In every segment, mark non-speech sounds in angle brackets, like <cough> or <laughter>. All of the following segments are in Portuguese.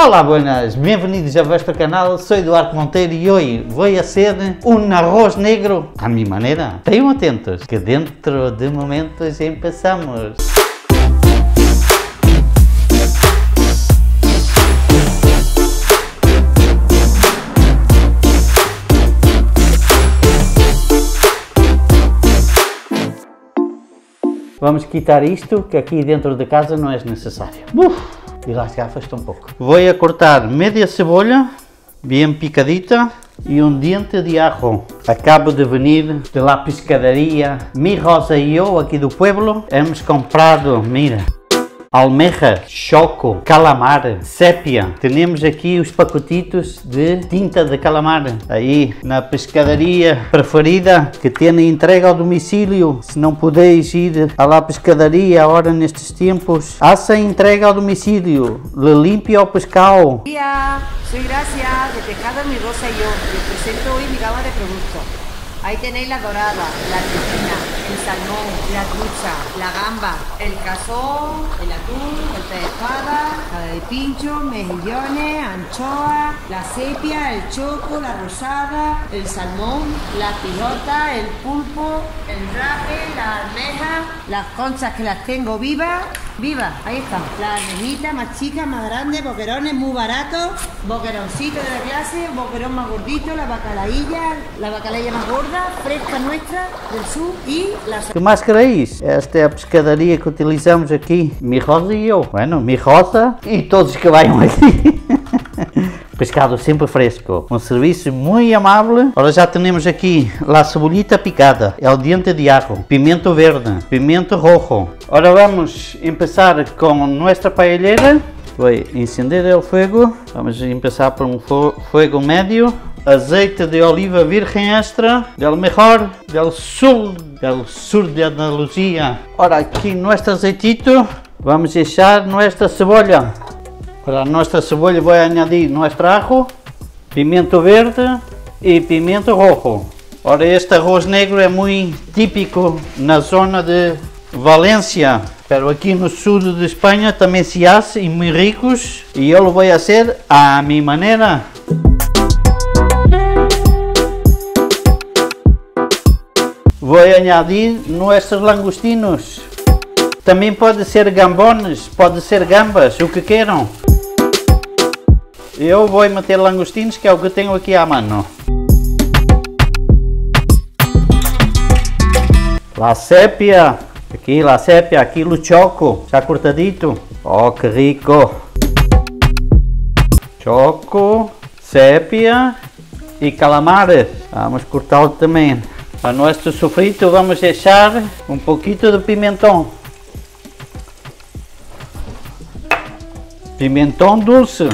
Olá, buenas, bem-vindos a vuestro canal, sou Eduardo Monteiro e hoje vou fazer um arroz negro à minha maneira. Tenham atentos, que dentro de momentos empezamos. Vamos quitar isto, que aqui dentro de casa não é necessário. Uf, e lá as garrafas um pouco. Vou a cortar meia cebola, bem picadita, e um dente de ajo. Acabo de venir de la pescadaria Mi Rosa e eu, aqui do pueblo. Hemos comprado, mira, almeja, choco, calamar, sépia. Temos aqui os pacotitos de tinta de calamar. Aí na pescadaria preferida que tem entrega ao domicílio. Se não pudeis ir à la pescadaria agora nestes tempos, haça entrega ao domicílio. Le limpia o pescado. Hola, soy Gracia de Pescado Mi Rosa y yo. Les presento hoy mi gama de productos. Ahí tenéis la dorada, la tuna, el salmón, la trucha, la gamba, el cazón, el atún, el pez espada, la de pincho, mejillones, anchoa, la sepia, el choco, la rosada, el salmón, la pijota, el pulpo, el rape, la almeja, las conchas que las tengo vivas, vivas, ahí están. La almejita más chica, más grande, boquerones muy baratos, boqueroncito de la clase, boquerón más gordito, la bacalailla, la bacalailla más gorda, fresca nuestra del sur y que mais queréis? Esta é a pescadaria que utilizamos aqui, Mi Rosa e eu. Bueno, Mi Rosa e todos que venham aqui. <laughs> Pescado sempre fresco, um serviço muito amável. Agora já temos aqui a cebolita picada, el diente de ajo, pimento verde, pimento rojo. Agora vamos começar com nossa paelleira. Vou encender o fogo. Vamos começar por um fogo médio. Azeite de oliva virgem extra, del mejor, del sul, del sur de Andalucía. Ora, aqui nosso azeitito, vamos deixar nossa cebola. Para a nossa cebola vou añadir nosso ajo, pimento verde e pimento rojo. Ora, este arroz negro é muito típico na zona de Valência. Pero aqui no sul de Espanha também se hace e muito ricos. E eu vou fazer à minha maneira. Vou añadir nossos langostinos. Também pode ser gambones, pode ser gambas, o que queiram. Eu vou meter langostinos, que é o que tenho aqui à mano. La sépia, aqui la aqui o choco, já cortadito. Oh, que rico! Choco, sépia e calamares. Vamos cortá-lo também. A nosso sofrito vamos deixar um pouquinho de pimentão. Pimentão doce.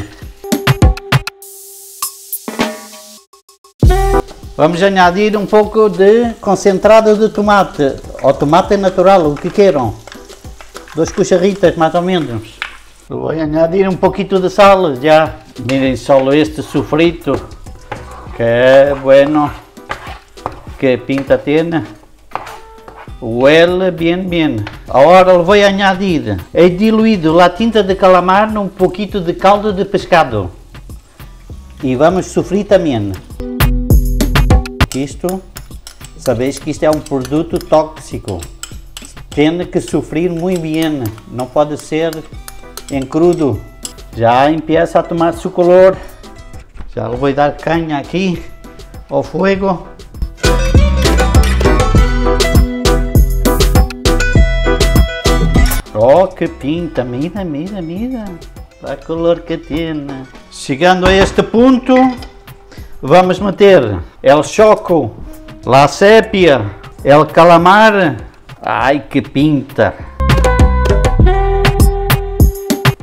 Vamos añadir um pouco de concentrado de tomate, ou tomate natural, o que queiram. Duas cucharitas mais ou menos. Vou añadir um pouquinho de sal já. Mirem só este sofrito, que é bueno. que pinta tiene huele bien bien. Agora vou añadir, he diluído la tinta de calamar num pouquinho de caldo de pescado. E vamos sofrer também. Isto, sabeis que isto é um produto tóxico. Tem que sofrer muito bem, não pode ser em crudo. Já empieza a tomar seu color. Já vou dar canha aqui ao fogo. Oh, que pinta, mira, mira, mira, a color que tem. Chegando a este ponto, vamos meter el choco, la sepia, el calamar. Ai, que pinta!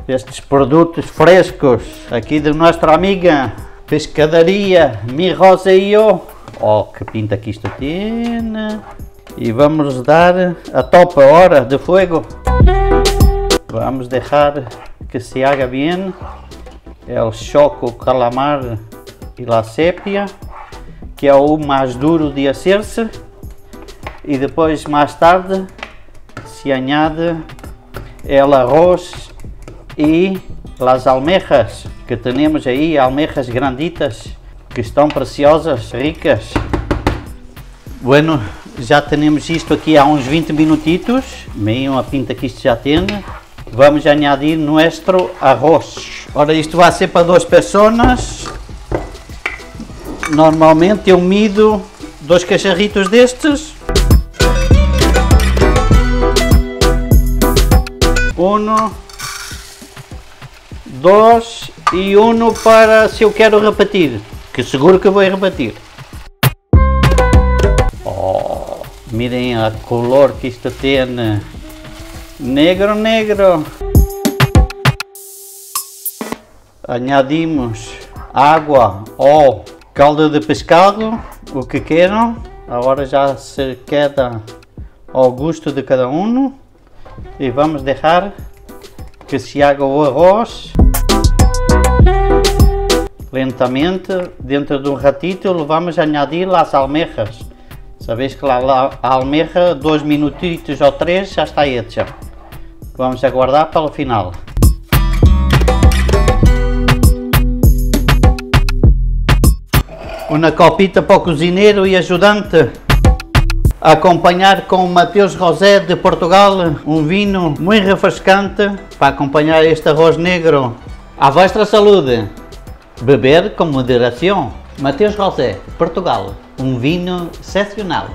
Estes produtos frescos aqui de nossa amiga Pescadaria Mi Rosa eu. Oh, que pinta que isto tem! E vamos dar a topa hora de fogo. Vamos deixar que se haga bien el choco calamar e la sepia, que é o mais duro de hacer-se. E depois, mais tarde, se añade el arroz e las almejas, que temos aí almejas granditas que estão preciosas, ricas. Bueno, já temos isto aqui há uns 20 minutitos, meio a pinta que isto já tem. Vamos añadir nosso arroz. Ora, isto vai ser para duas pessoas. Normalmente eu mido dois cacharritos destes. Um, dois e um para se eu quero repetir, que seguro que vou repetir. Oh, mirem a cor que isto tem. Negro, negro. Añadimos água ou caldo de pescado, o que queiram. Agora já se queda ao gosto de cada um. E vamos deixar que se haga o arroz lentamente. Dentro de um ratito vamos añadir as almejas. Sabes que a almeja, dois minutitos ou três, já está hecha. Vamos aguardar para o final. Uma copita para o cozinheiro e ajudante. Acompanhar com o Mateus Rosé de Portugal, um vinho muito refrescante para acompanhar este arroz negro. À vossa saúde. Beber com moderação. Mateus Rosé, Portugal, um vinho excepcional.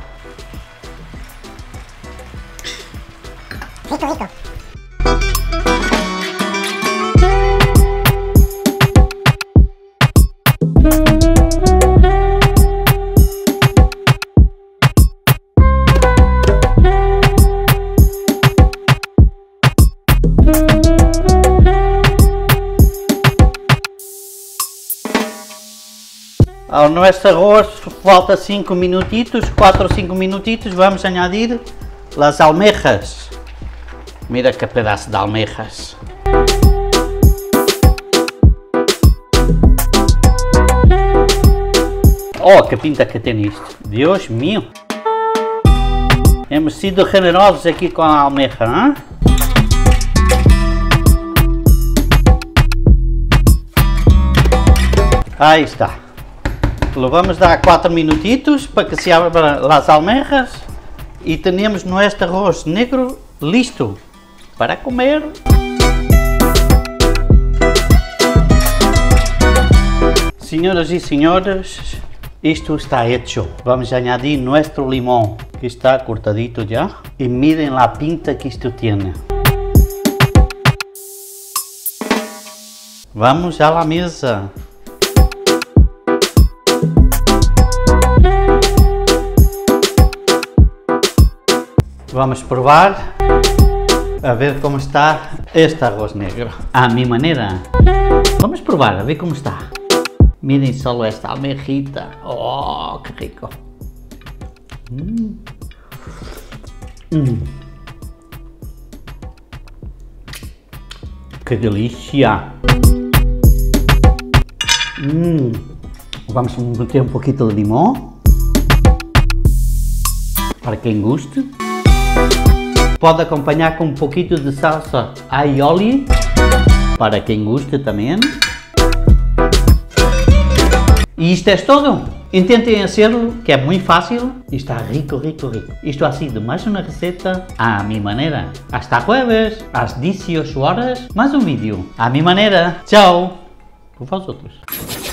Rico, rico. Ao nosso arroz falta 5 minutitos, 4 ou 5 minutitos, vamos añadir as almejas. Mira que pedaço de almejas. Oh, que pinta que tem isto. Deus meu. Hemos sido generosos aqui com a almeja, hein? Aí está. Lo vamos dar 4 minutitos para que se abram as almejas e temos nosso arroz negro listo para comer. Senhoras e senhores, isto está hecho. Vamos añadir nosso limão, que está cortadito já. E miren a pinta que isto tem. Vamos à mesa. Vamos provar a ver como está este arroz negro. A mi manera. Vamos provar a ver como está. Miren solo esta almejita. Oh, que rico. Mm. Mm. Que delícia. Mm. Vamos meter um pouquinho de limão. Para quem goste. Pode acompanhar com um pouquinho de salsa aioli, para quem gosta também. E isto é todo. Intentem hacerlo, que é muito fácil e está rico, rico, rico. Isto ha sido mais uma receita a mi maneira. Hasta jueves, às 18 horas, mais um vídeo. A mi maneira. Tchau. Por vosotros.